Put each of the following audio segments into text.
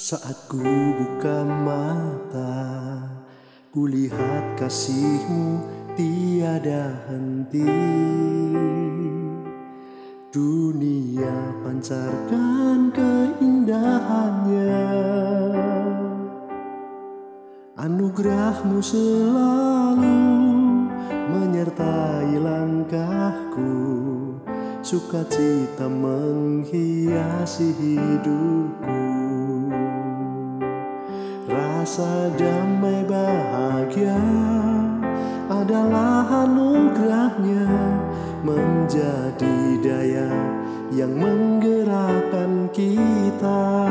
Saat ku buka mata Kulihat kasihmu tiada henti. Dunia pancarkan keindahannya. Anugerahmu selalu menyertai langkahku. Sukacita menghiasi hidupku Rasa damai bahagia adalah anugerahnya Menjadi daya yang menggerakkan kita.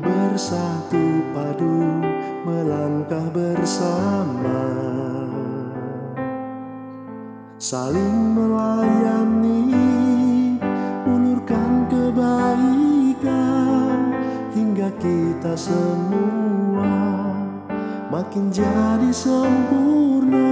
Bersatu padu melangkah bersama. Saling melayani kita semua Makin jadi sempurna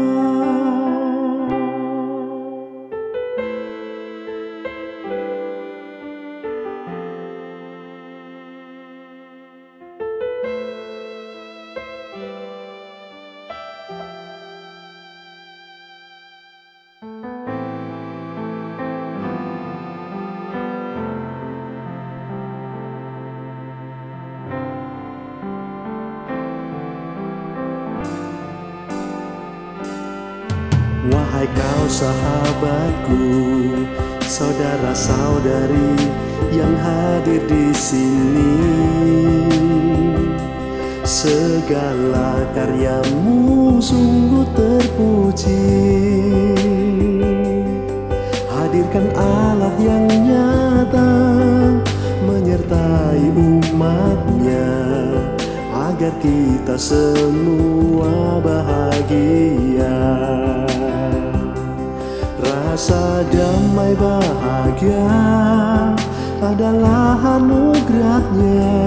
Wahai kau sahabatku, saudara saudari yang hadir di sini. Segala karyamu sungguh terpuji. Hadirkan Allah yang nyata menyertai umatnya agar kita semua bahagia. Rasa damai bahagia adalah anugerahnya.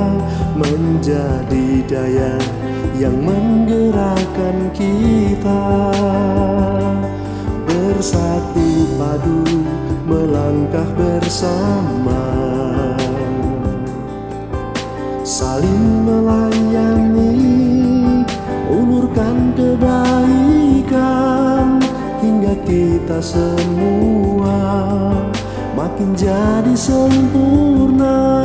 Menjadi daya yang menggerakkan kita. Bersatu padu melangkah bersama semua makin jadi sempurna.